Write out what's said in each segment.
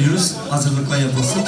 öneriyoruz. Hazırlıkla yapılsın.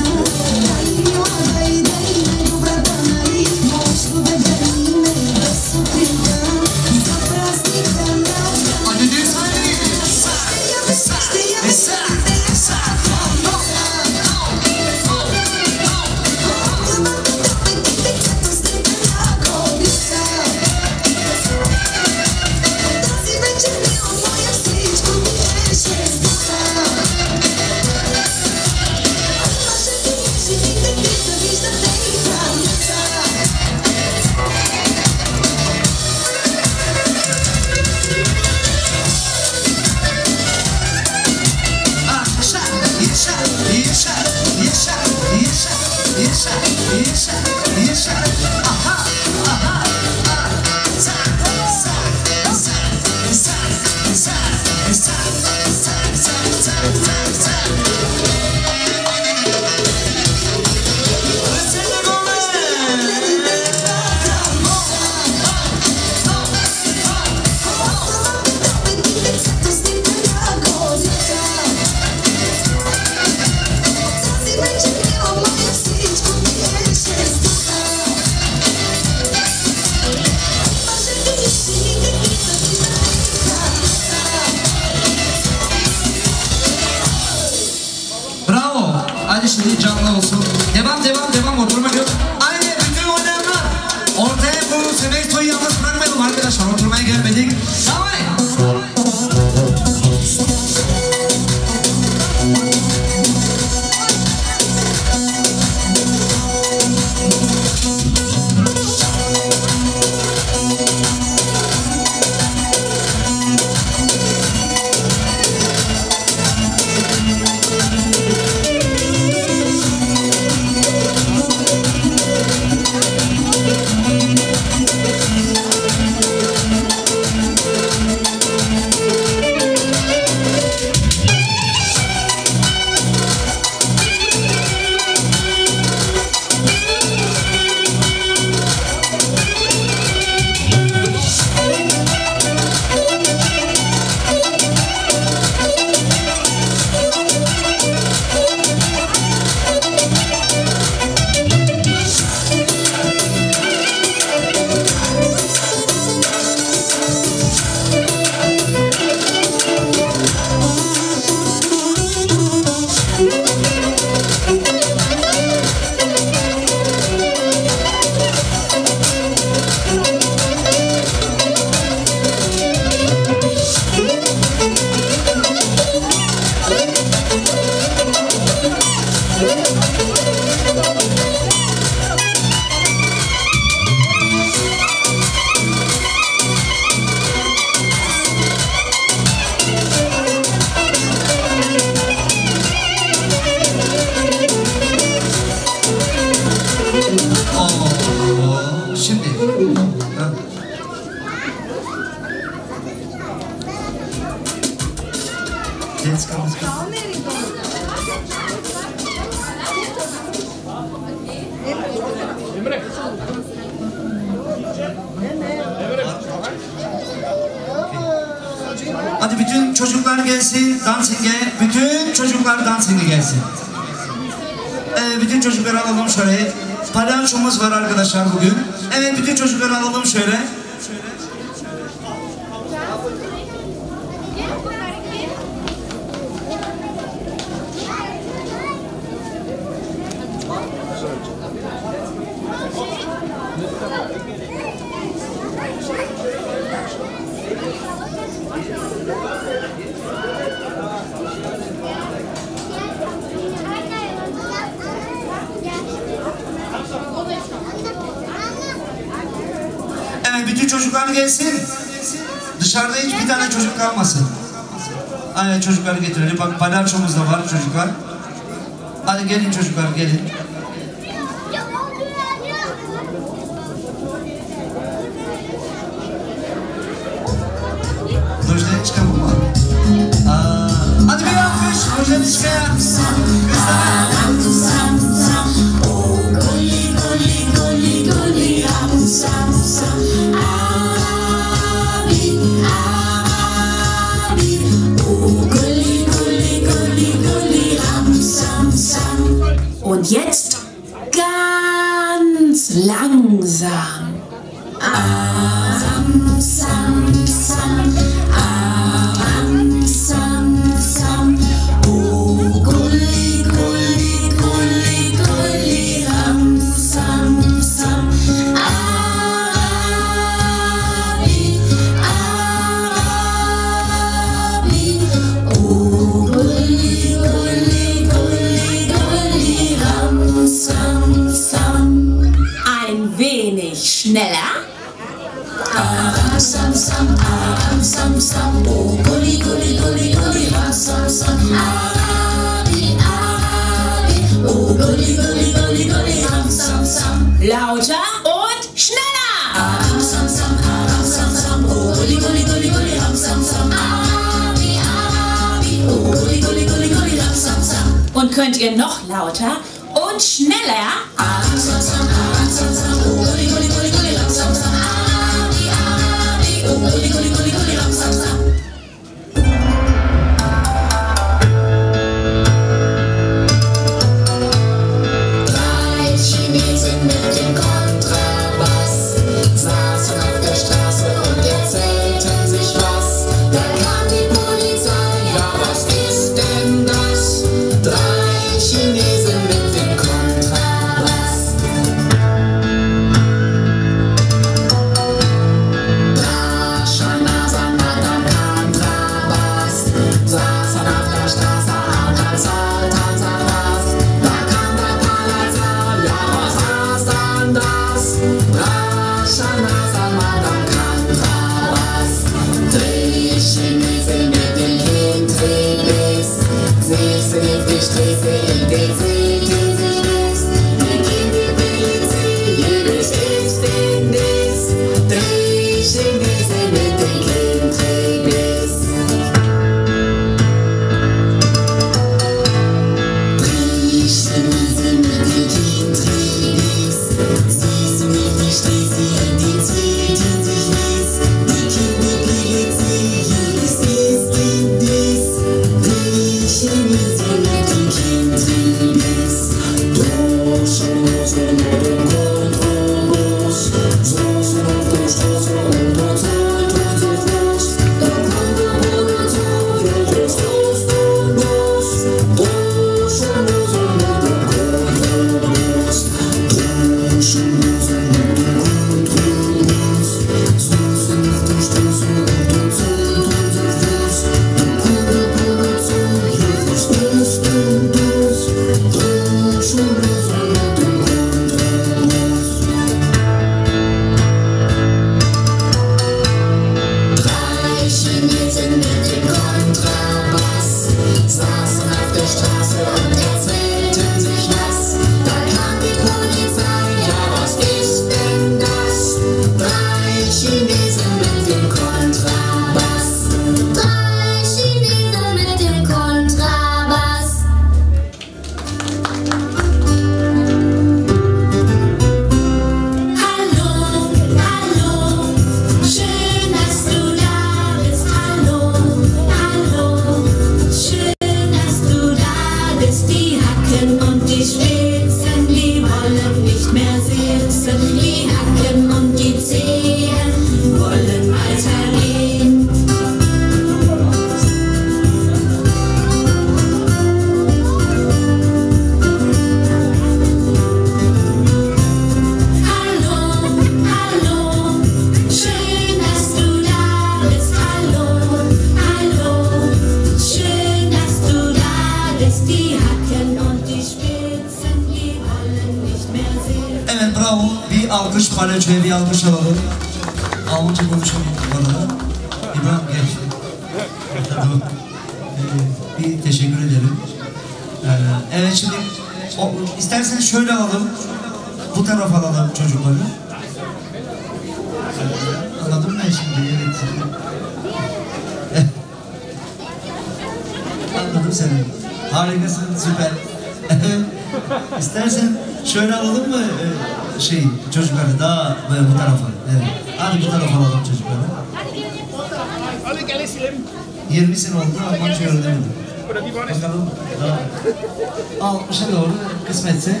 kısmetse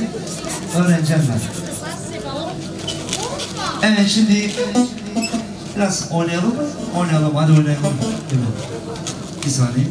öğreneceğim ben. Evet şimdi biraz oynayalım mı? Oynayalım hadi oynayalım. Bir saniye.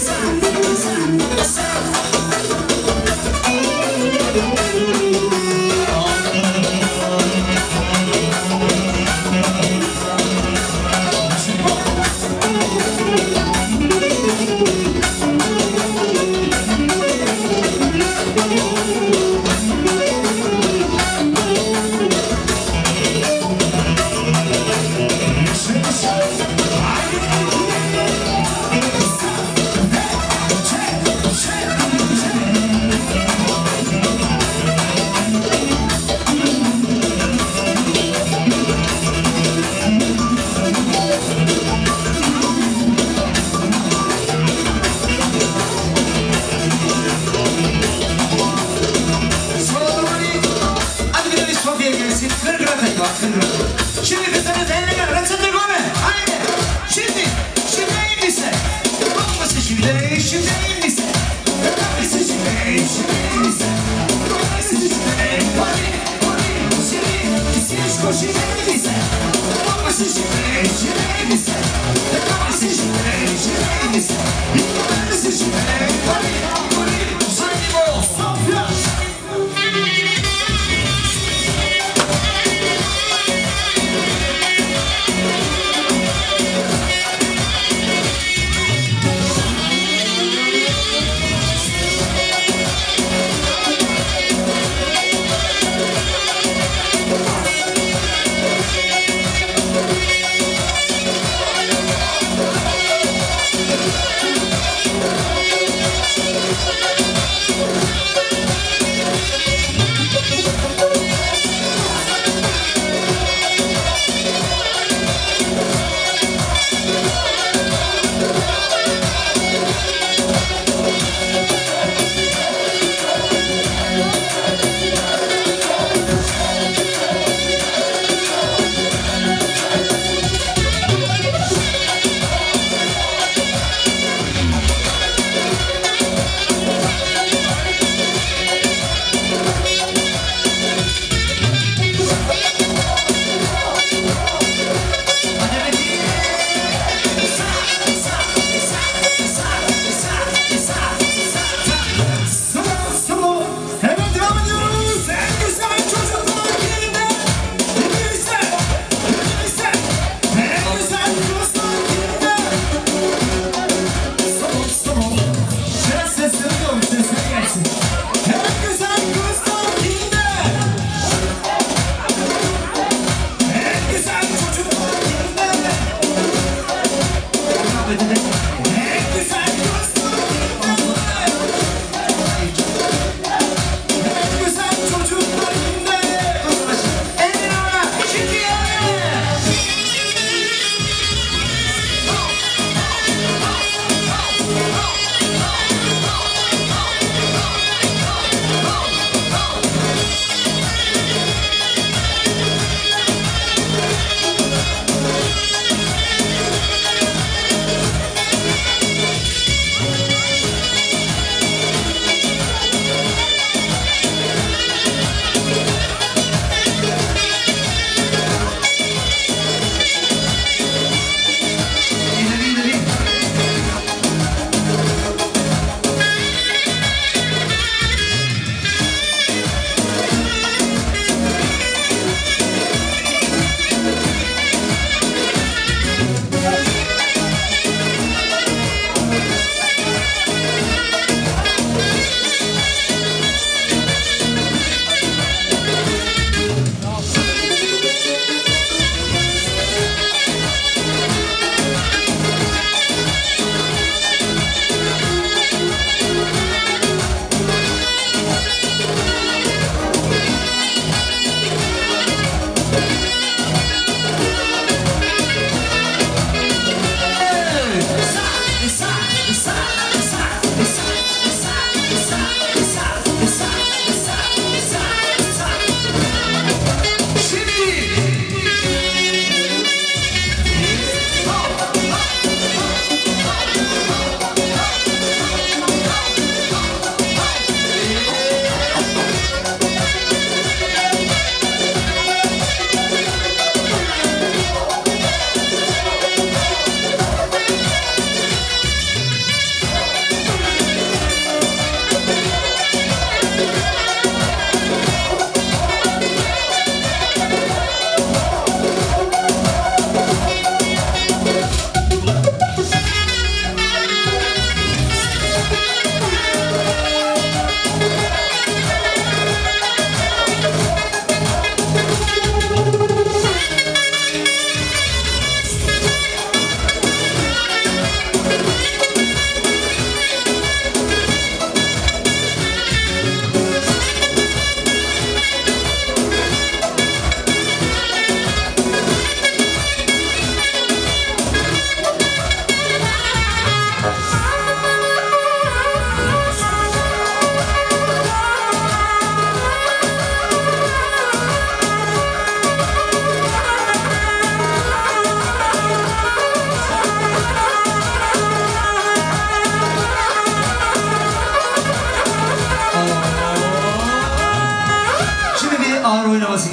Yes.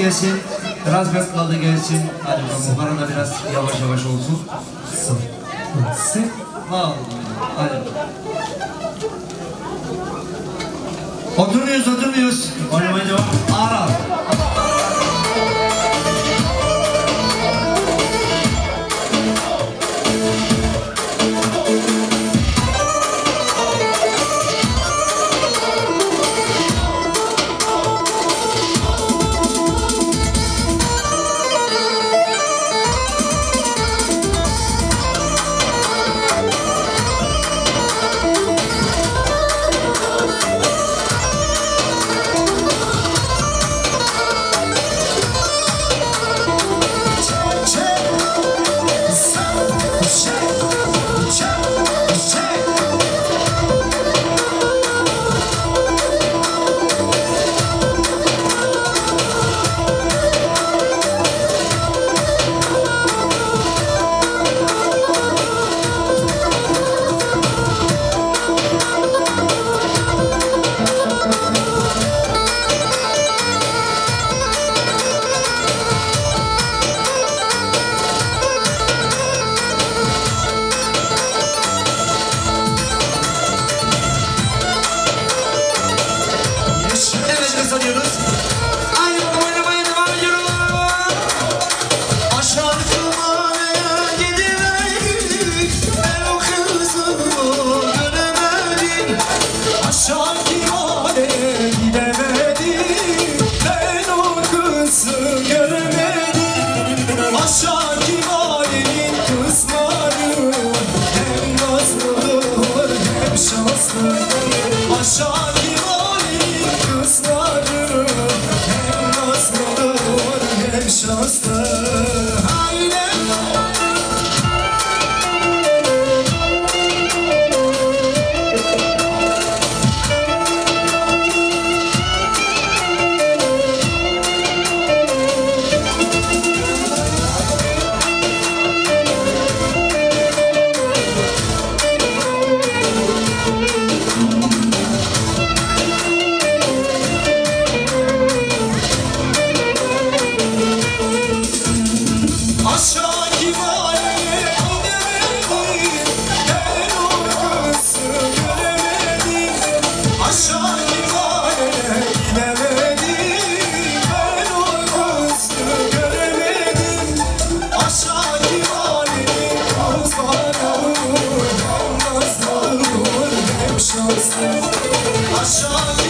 Oynaması gelsin. Aşağı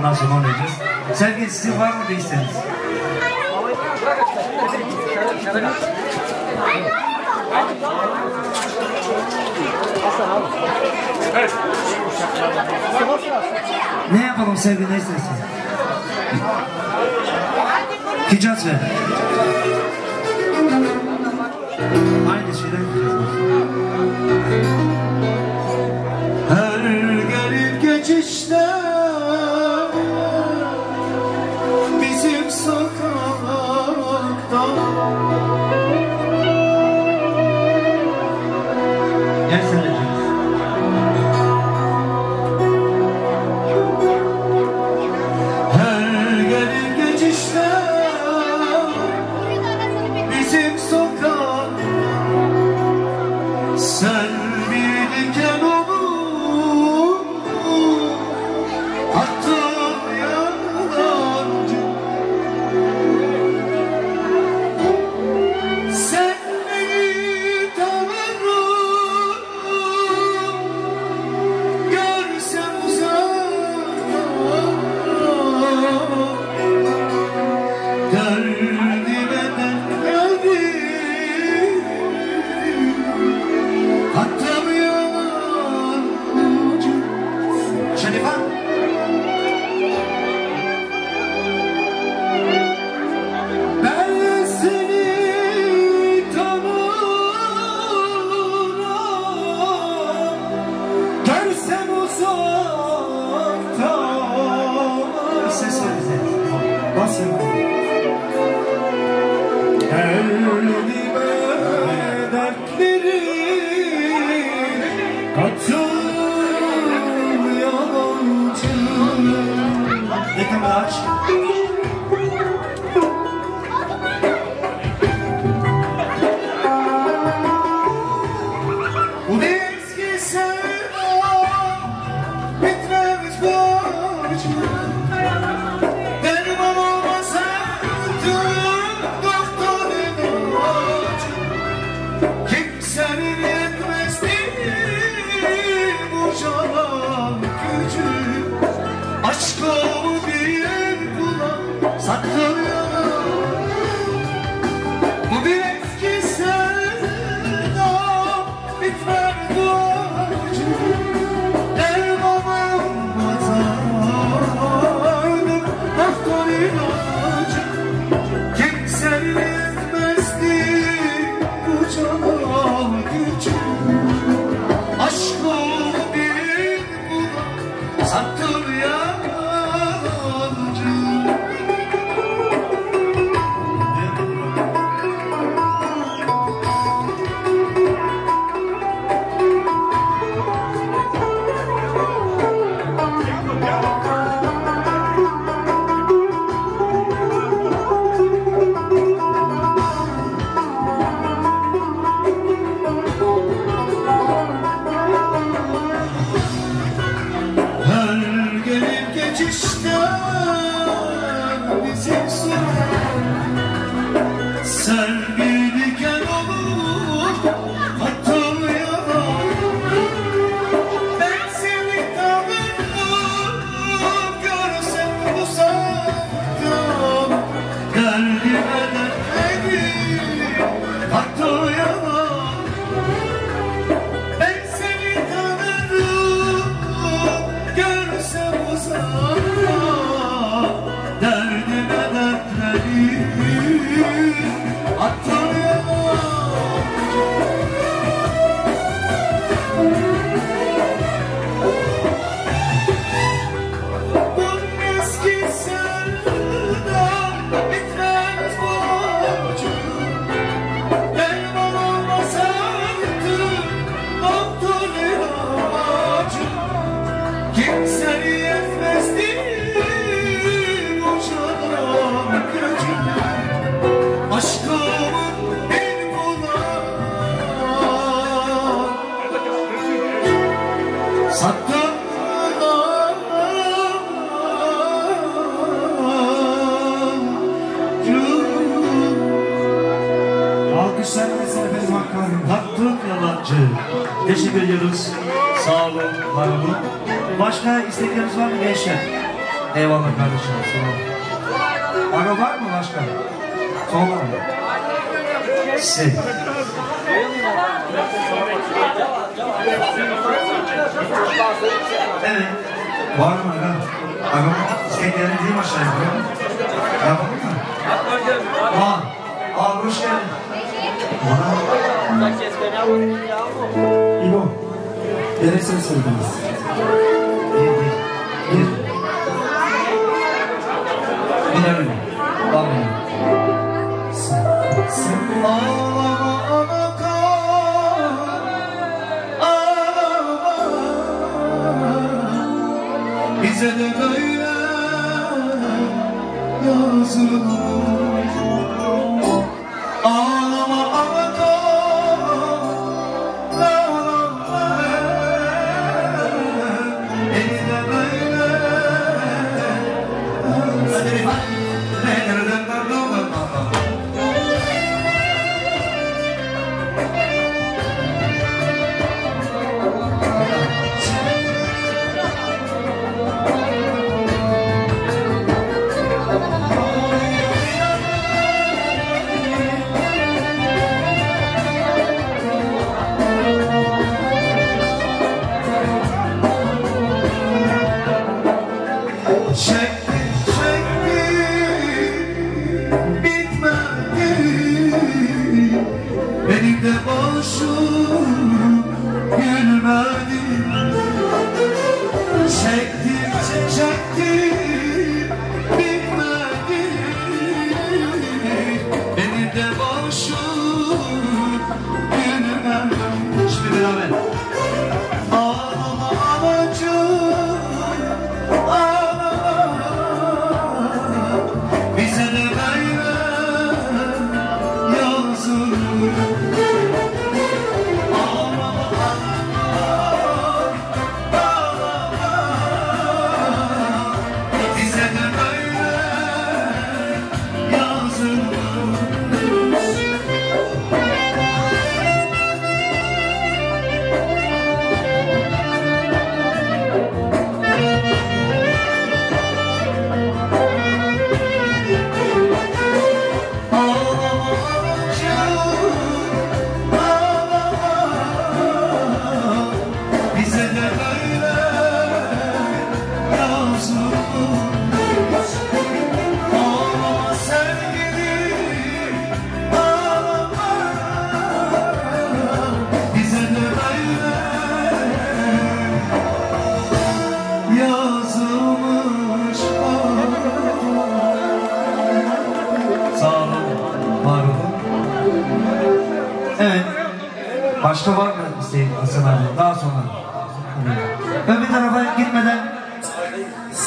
ondan sonra oynayacağız. Sergen sizin var mı bir isteğiniz? Evet. Ne yapalım Sergen ne istersin? Hicaz ver. Aynı şeyden Hicaz.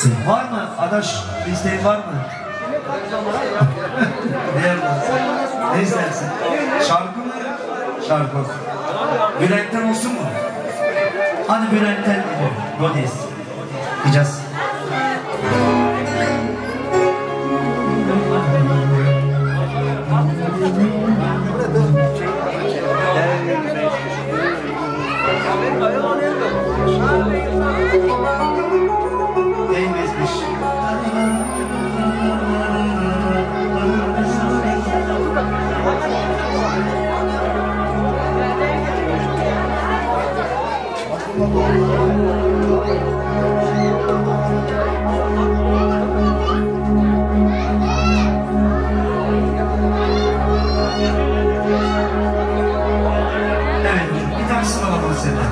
misin? Var mı? Adaş isteğin var mı? ne, ne istersin? Şarkı mı? Şarkı. Bülent'ten olsun mu? Hadi Bülent'ten gidelim. Godis. Gideceğiz. 様がご自身だ。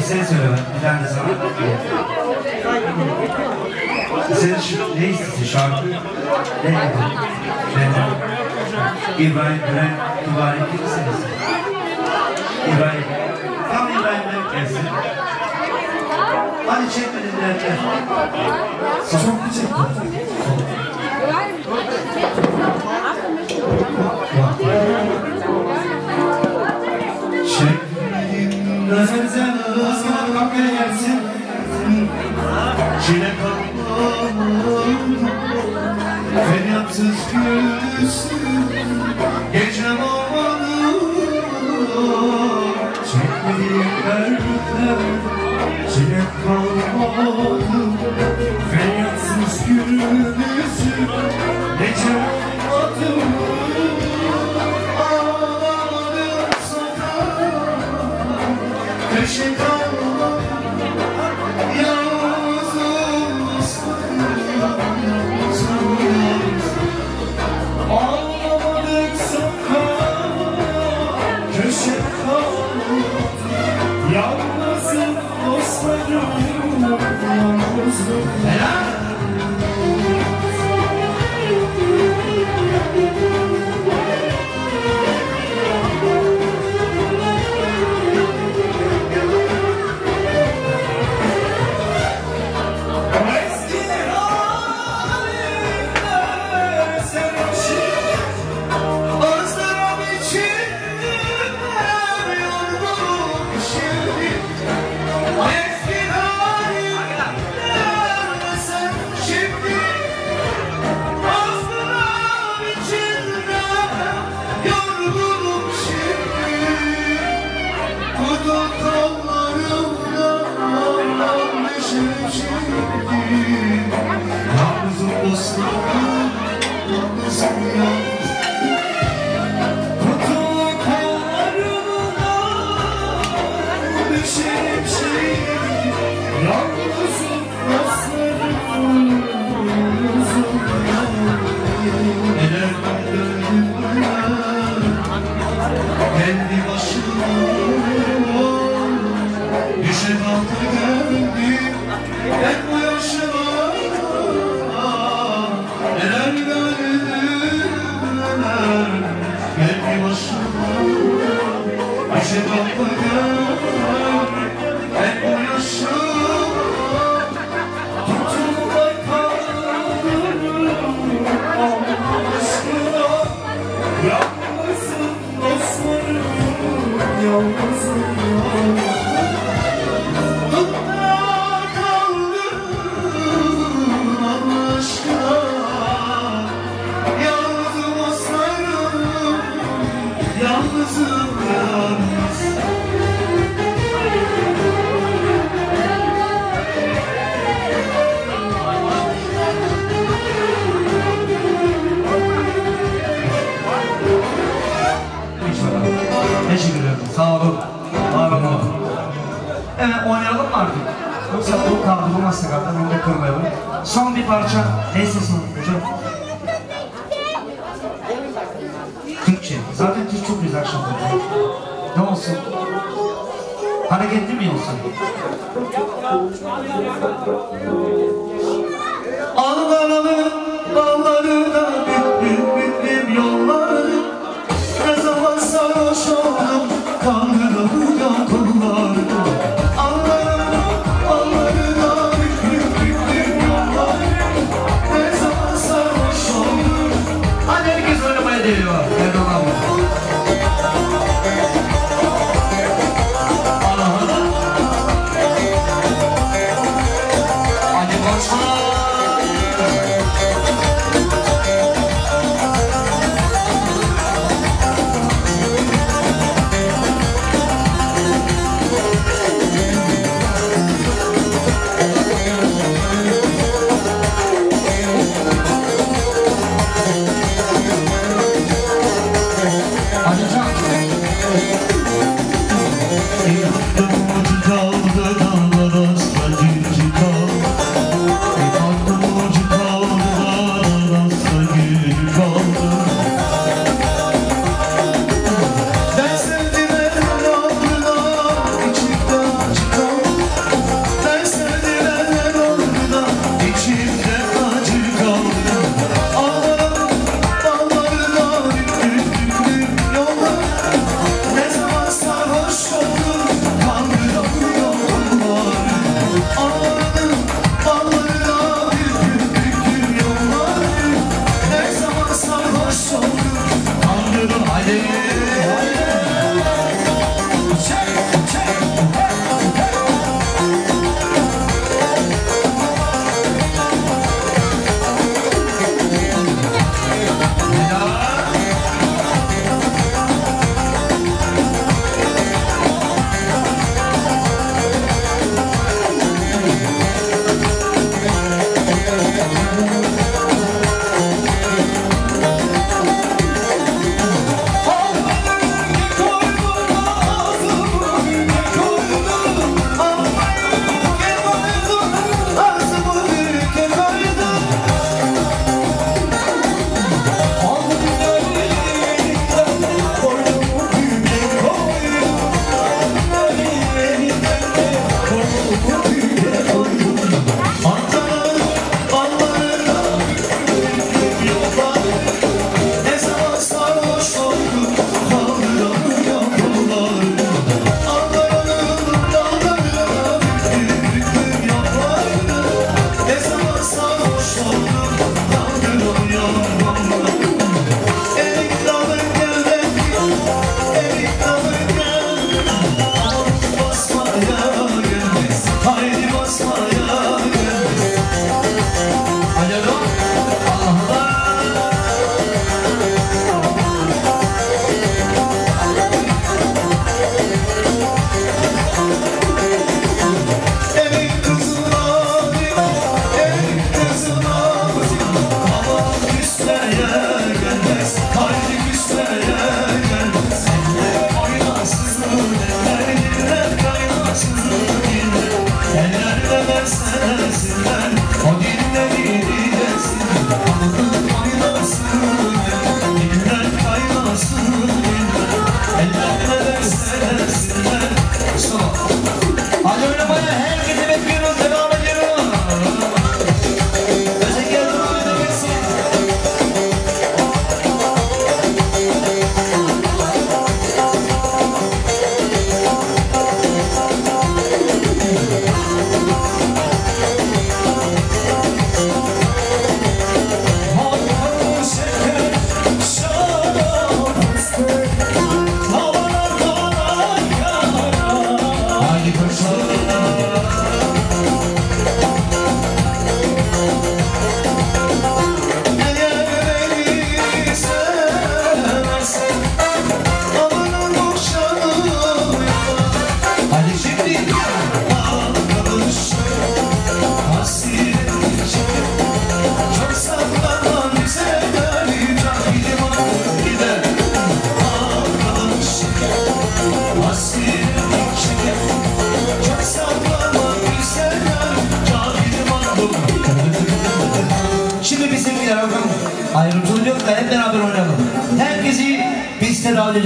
bir sen söyle ben. Bir tane de sana. Sen şu, ne istiyorsun? Şarkı? Ne? Ne? Ne? İbrahim Gülen Duvar'ın kimsiniz? İbrahim. Tam İbrahim Merkez'in. Hadi çekmedin derken. Çok mu çekmedin?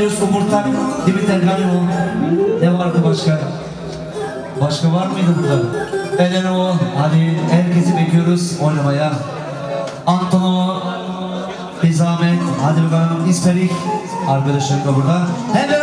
Julius Umurtak, Dimitar Ganmo. Ne vardı başka? Başka var mıydı burada? Eleno, hadi herkesi bekliyoruz oynamaya. Antono, bir zahmet, hadi bakalım İsperik arkadaşlarım da burada. Hemen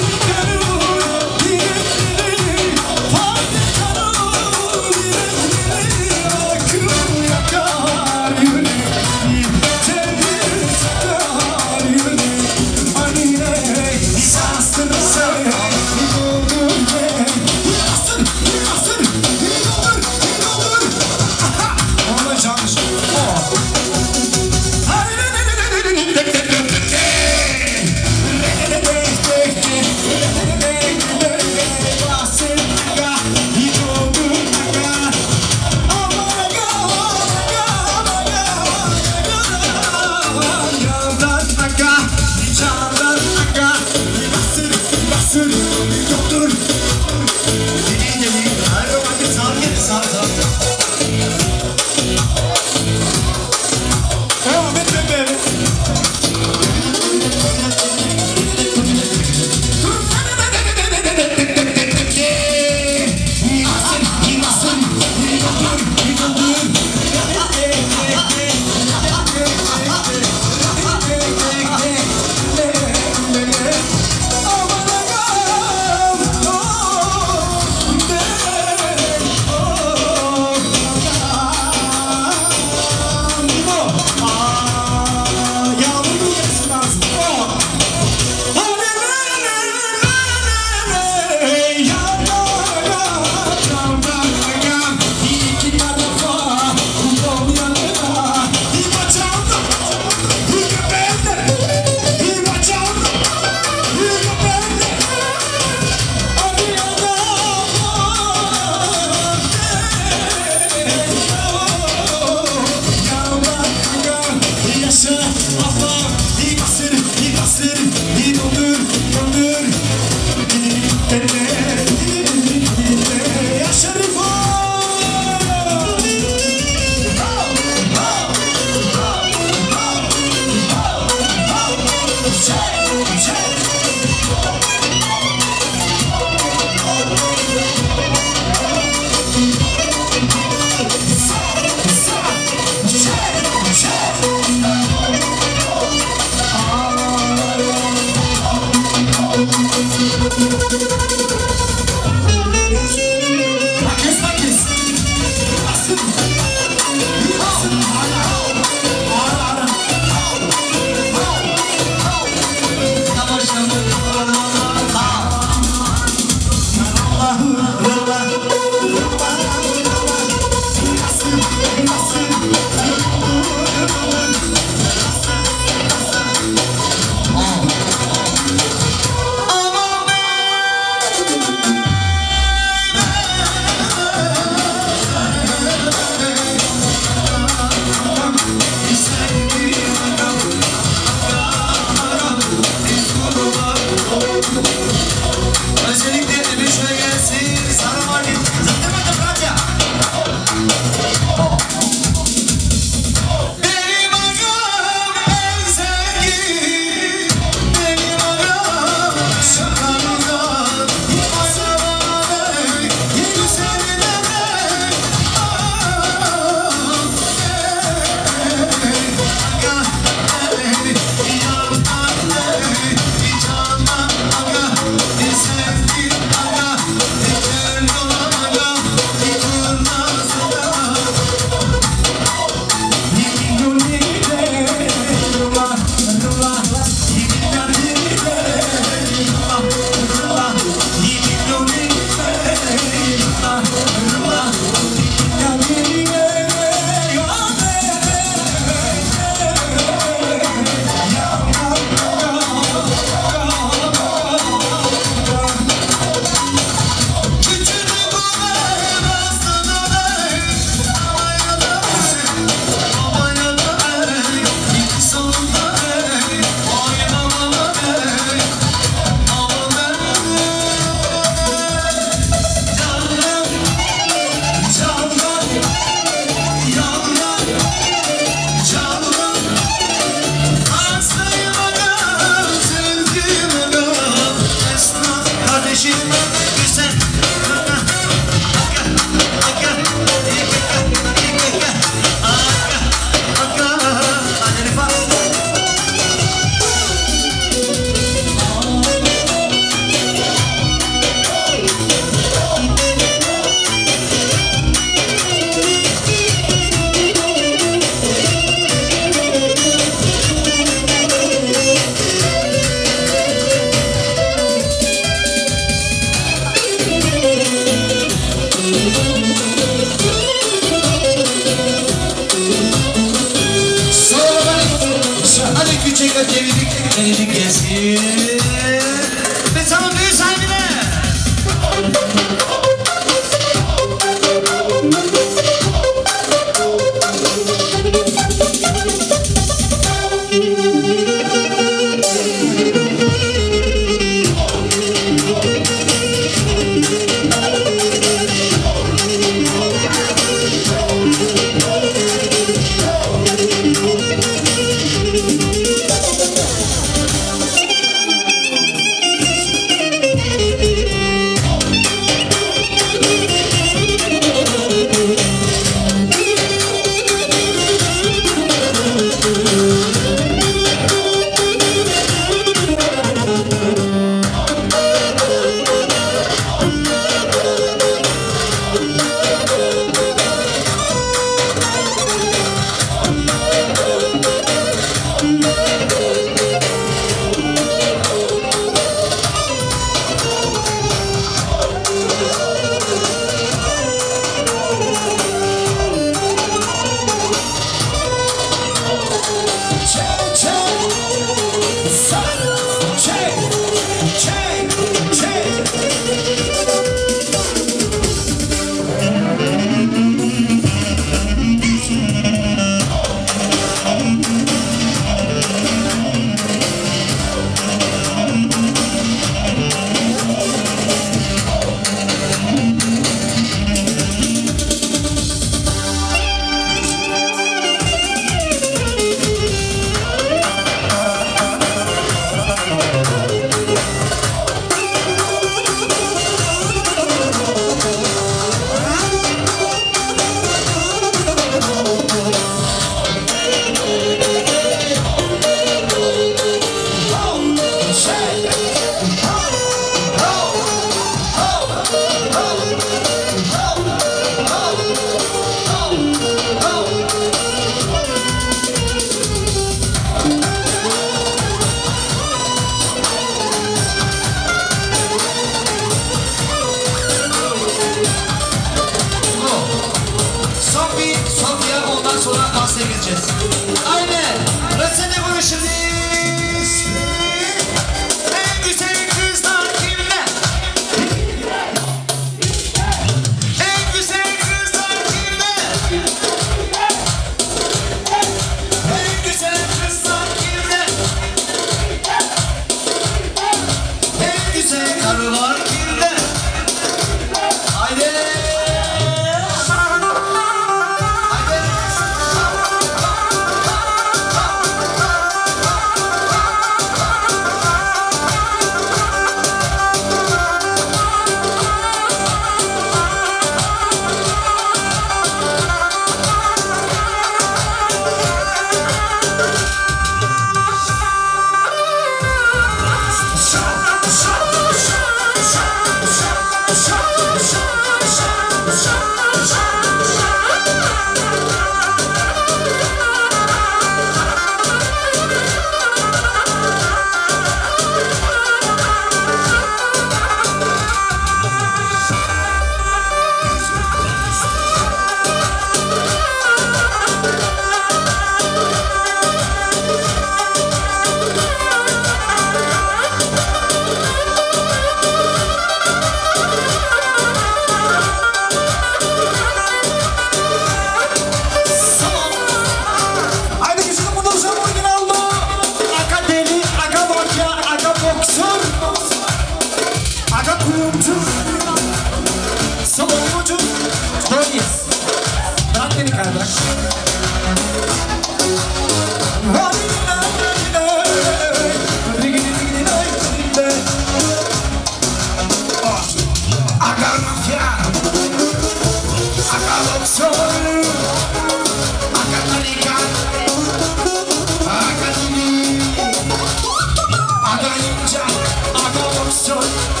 Aga ninja. Aga boksör.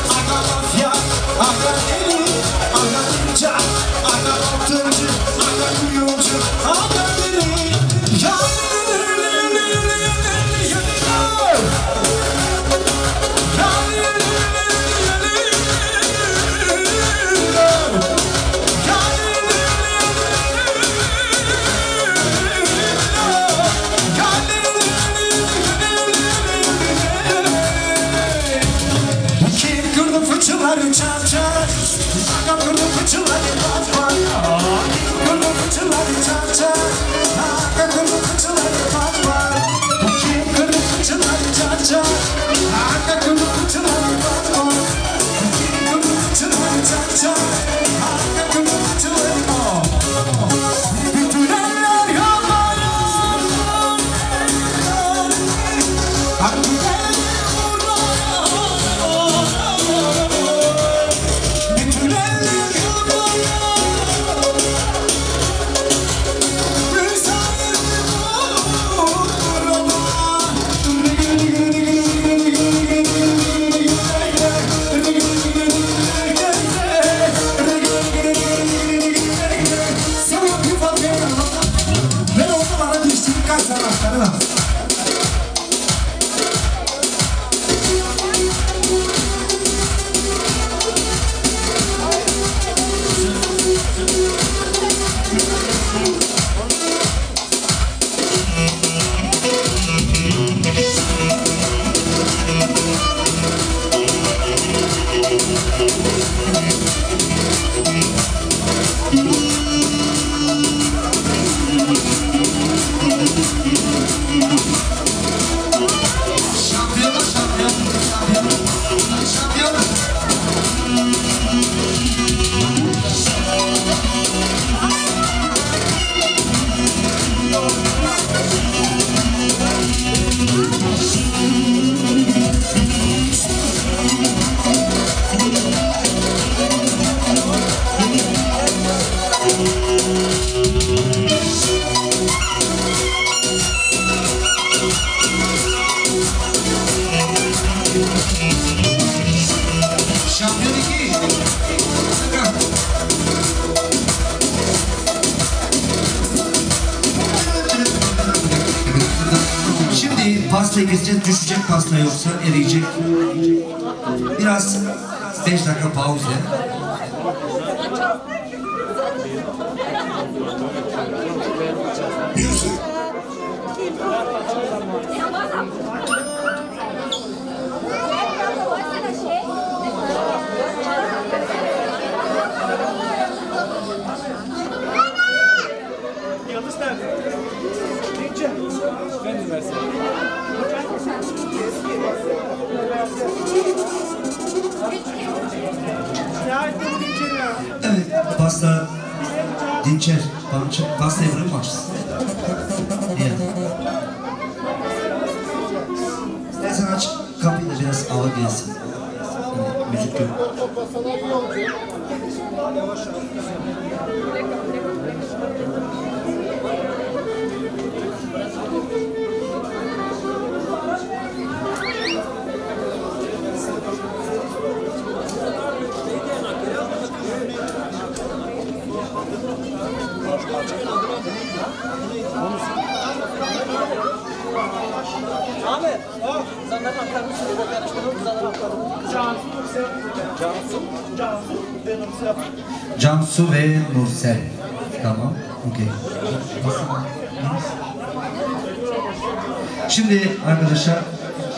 Şimdi arkadaşlar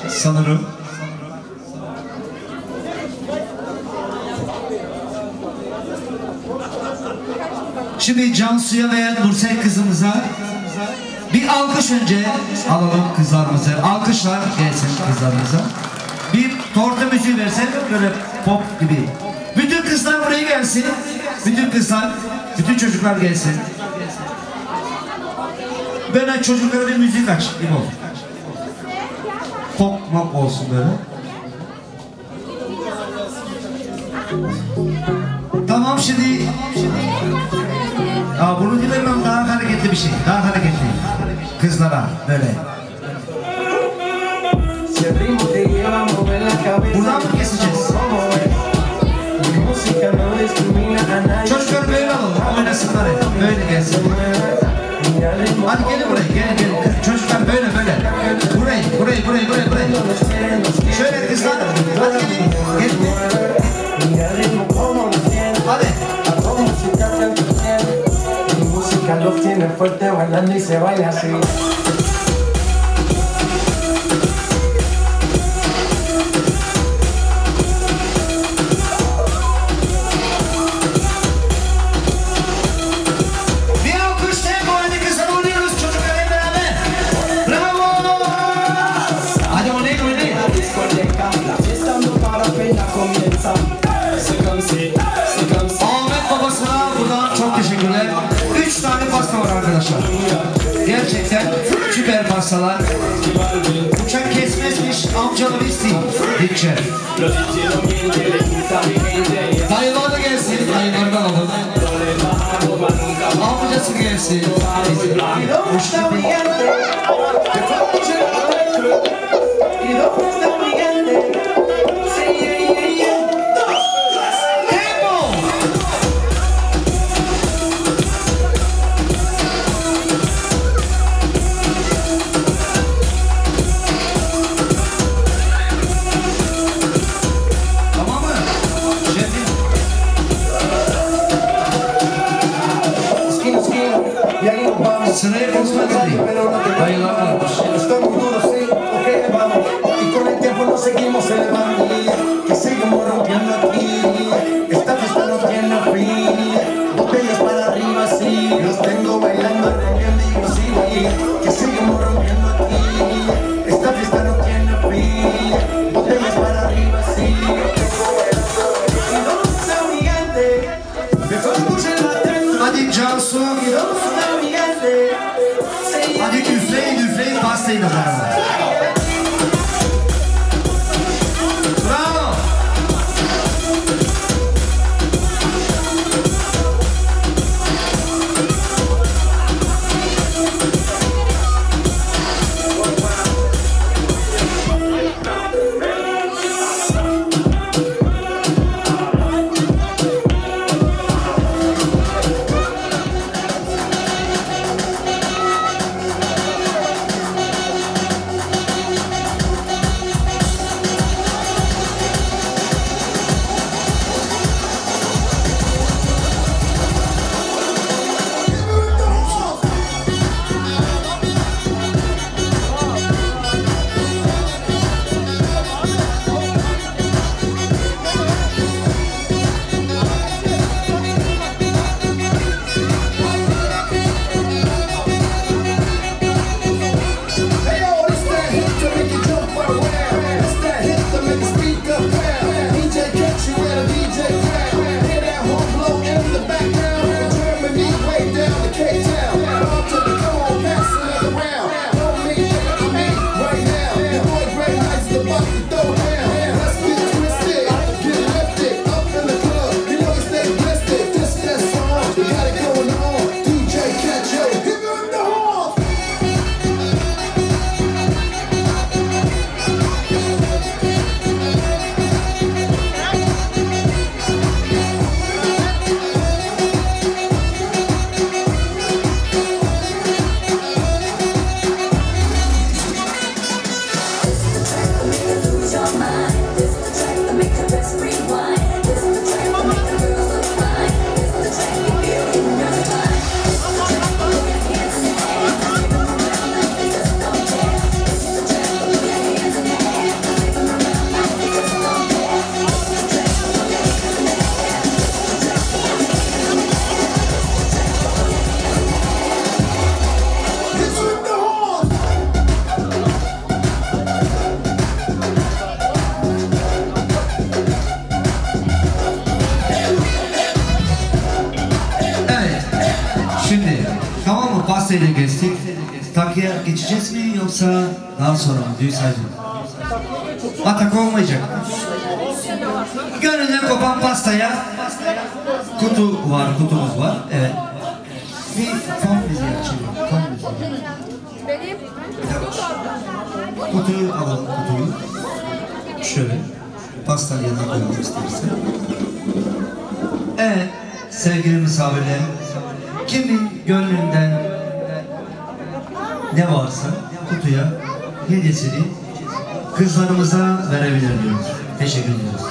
sanırım Şimdi Cansu'ya ve Nursel kızımıza bir alkış önce alalım kızlarımızı. Alkışlar gelsin kızlarımıza. Bir torta müziği versen böyle pop gibi. Bütün kızlar buraya gelsin. Bütün kızlar, bütün çocuklar gelsin. Böyle çocuklara bir müzik aç. gibi olsunları se baila así. Yoksa daha sonra mı? Sahibi. Atak olmayacak. Gönlünden kopan pastaya kutu var, kutumuz var. Evet. Bir fon müziği açalım. Fon müziği. Benim Kutuyu alalım, kutuyu. Şöyle. Pastanın yanına koyalım istersen. Evet, sevgili misafirler. Kimin hediyesini kızlarımıza verebilir diyoruz. Teşekkür ediyoruz.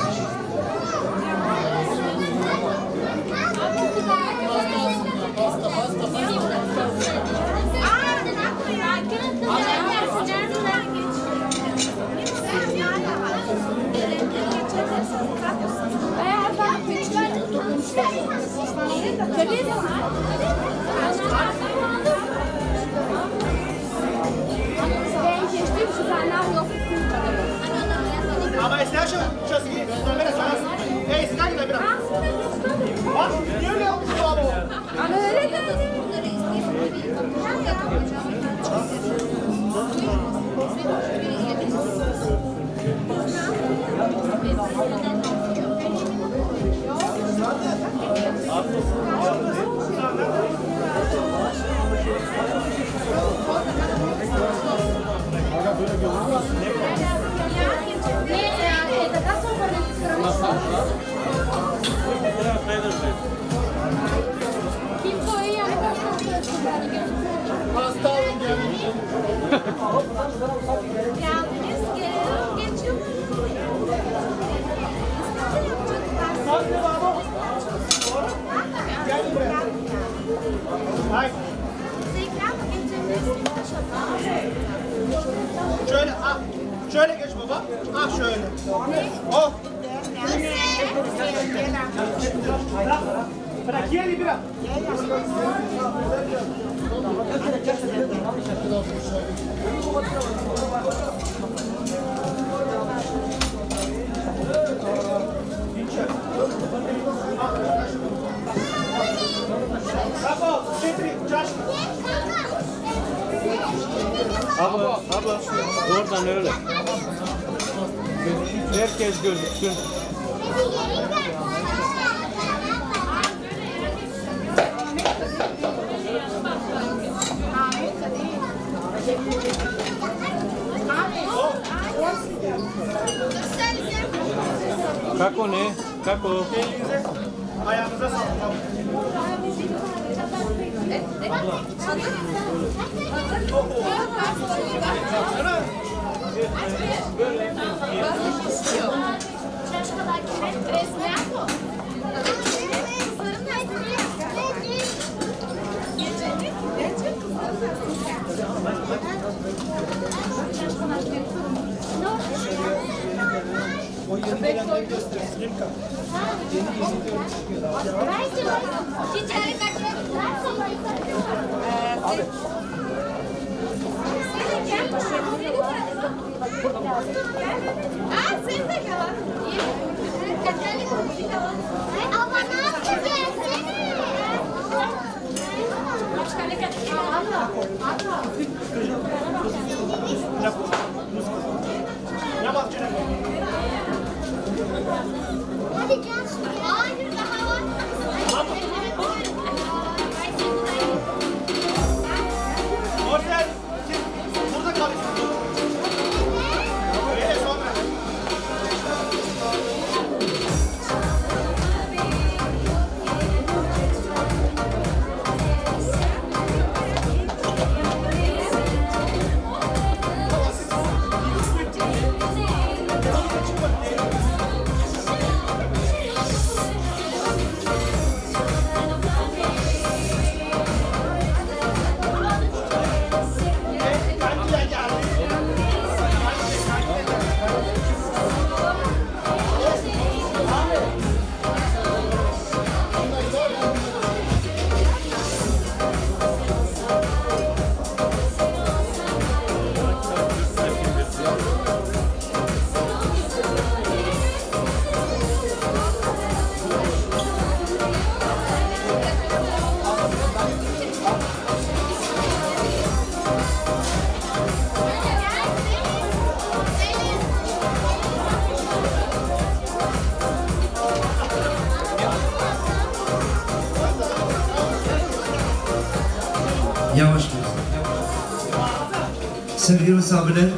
Misafirler,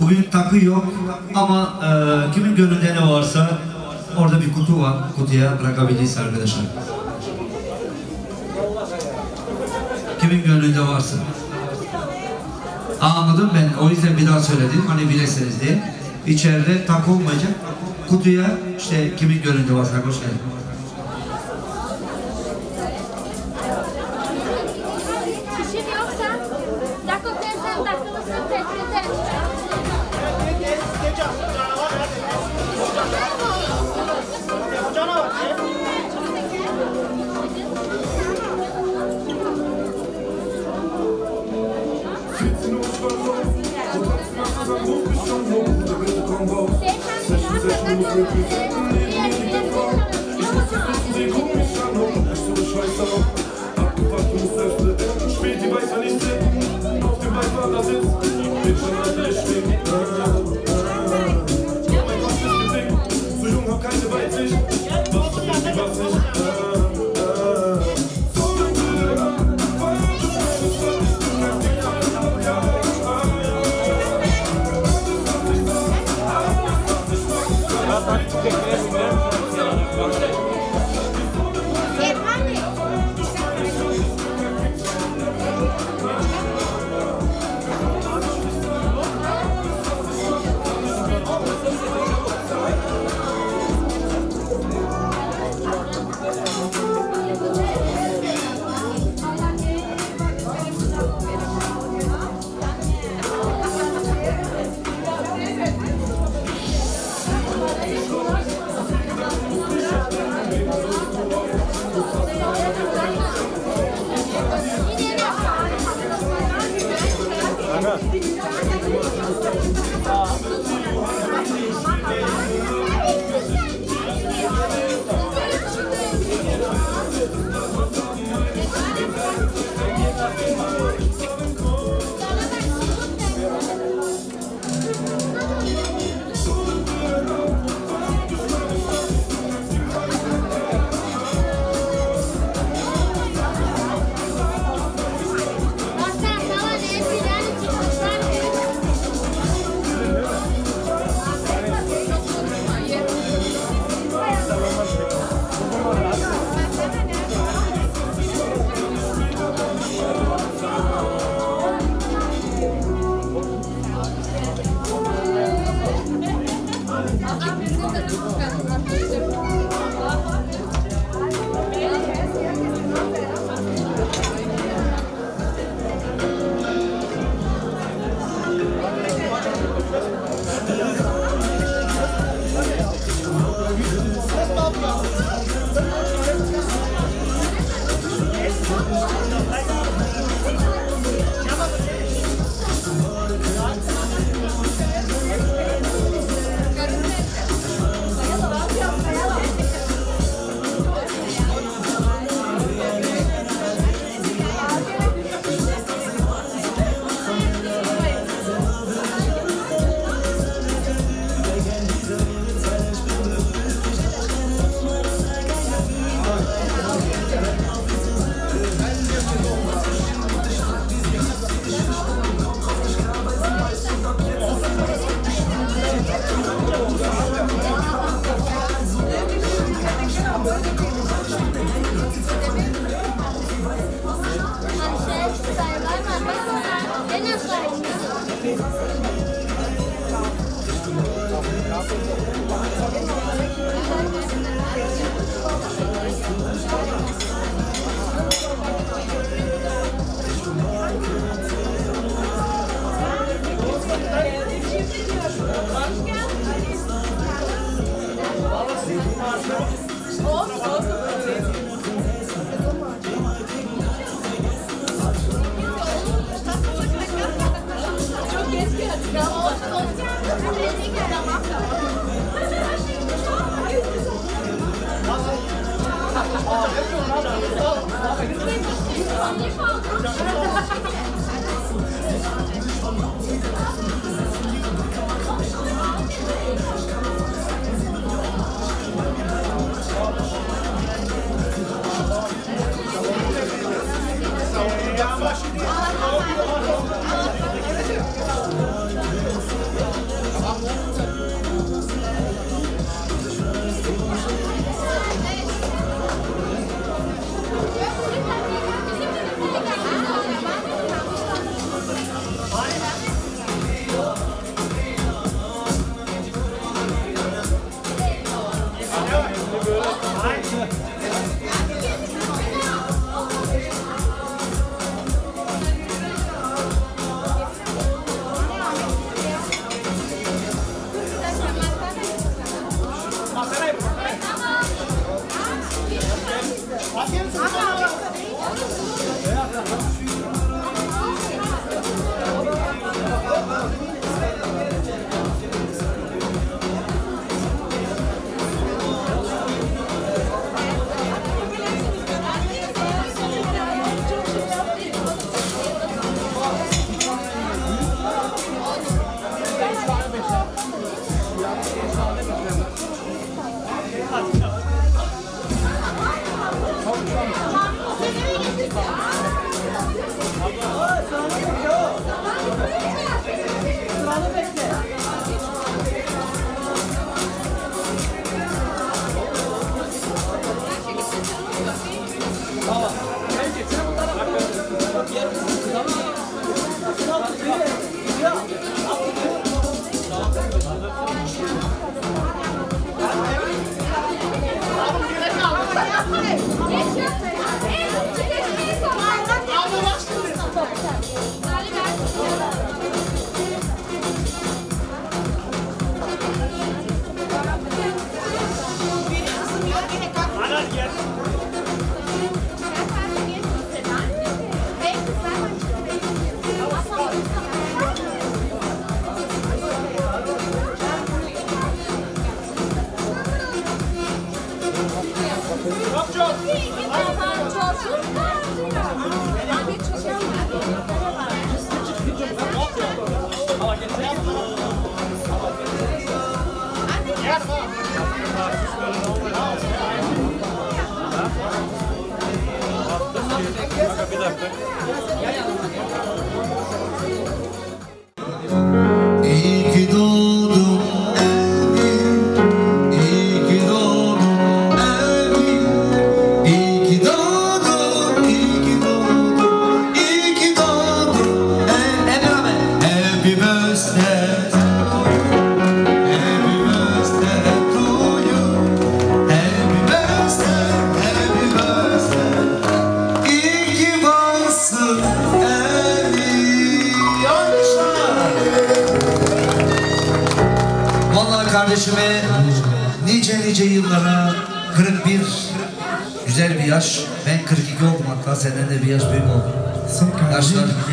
bugün takı yok ama e, kimin gönlünde ne varsa orada bir kutu var. Kutuya bırakabiliriz arkadaşlar. Kimin gönlünde varsa. Anladım ben. O yüzden bir daha söyledim. Hani bilesiniz diye. İçeride takı olmayacak. Kutuya işte kimin gönlünde varsa hoş geldin. 네.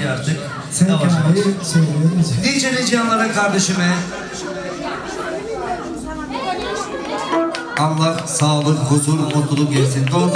hadi artık. Sen yavaş yavaş. DJ Necihanlara kardeşime Allah sağlık, huzur, mutluluk versin. Doğru.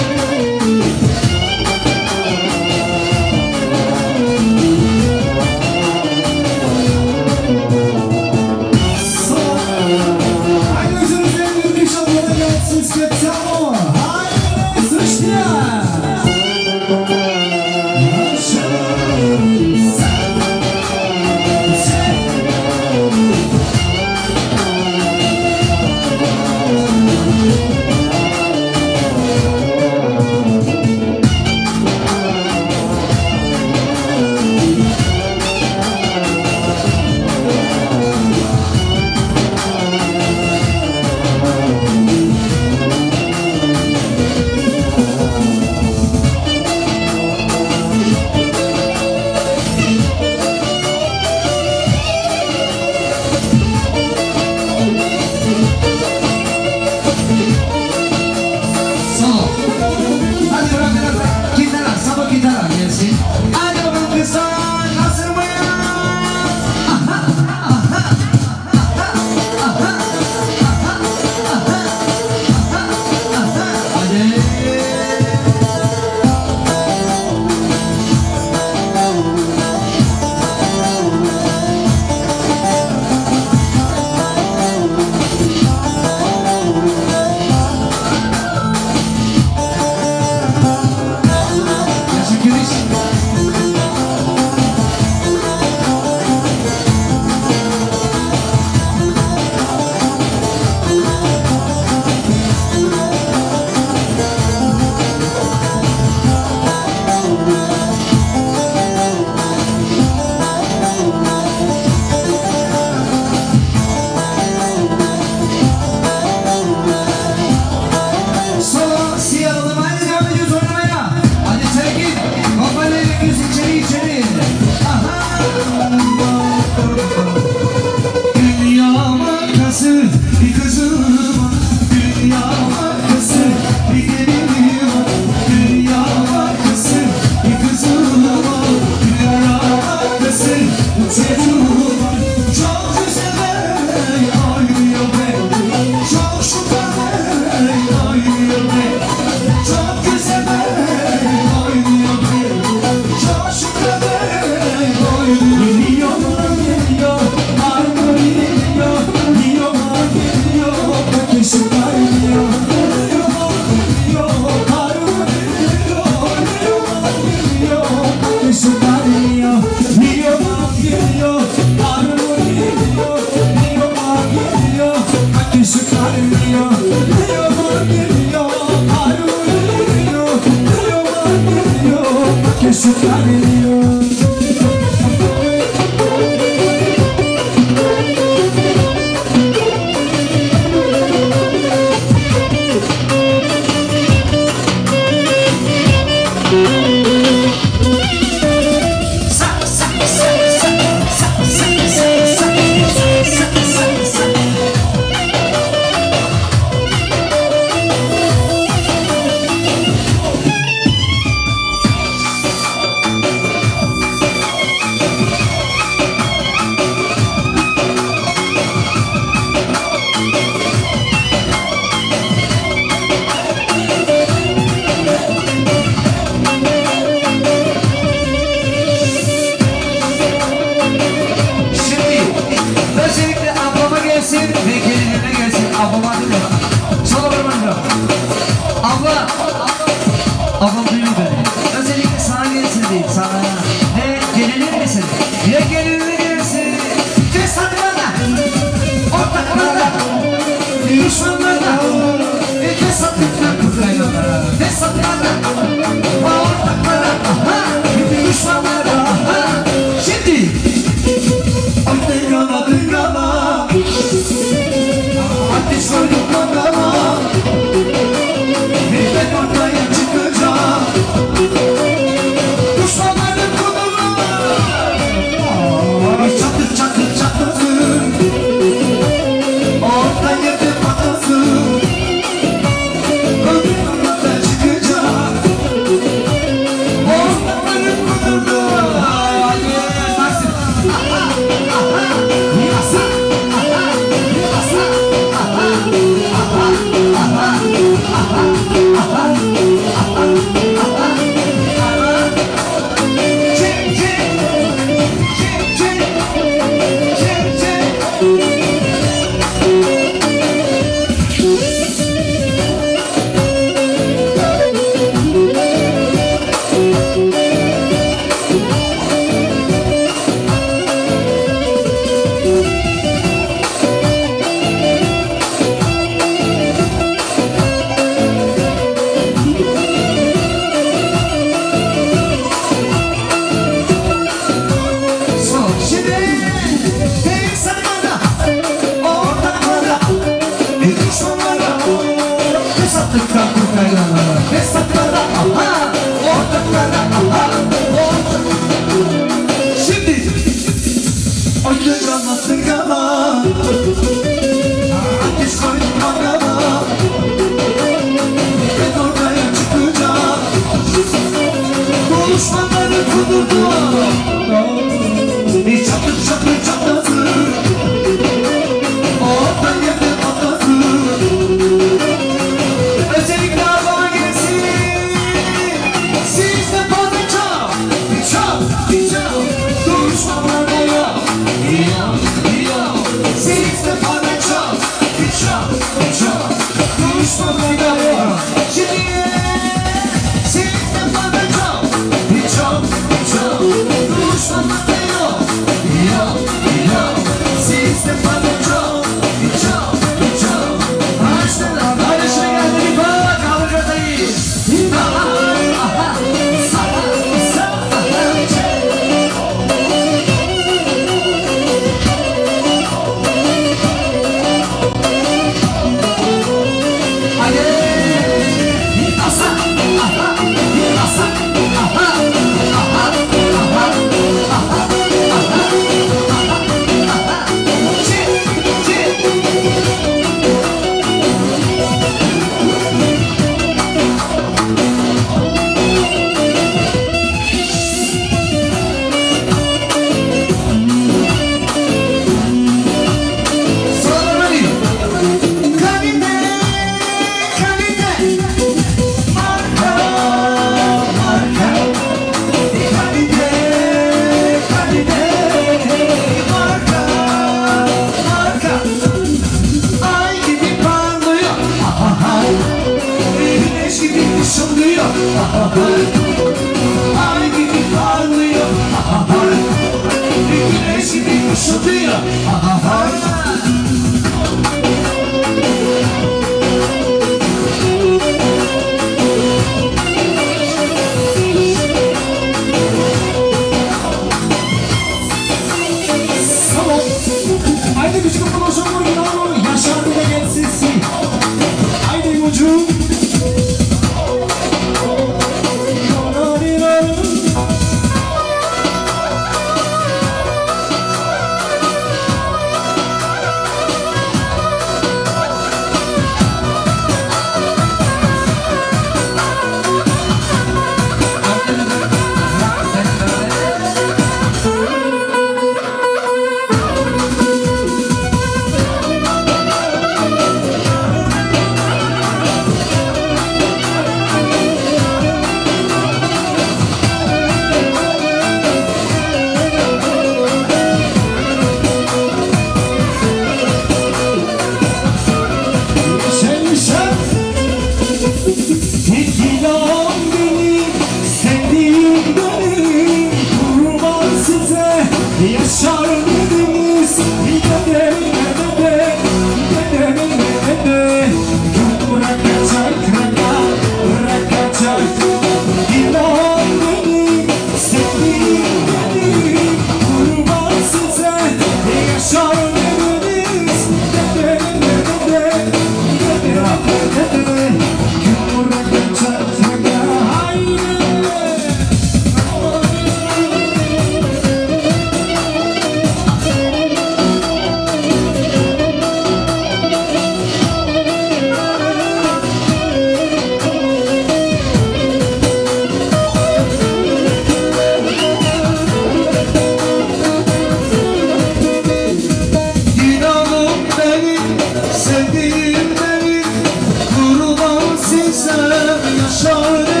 shoulder.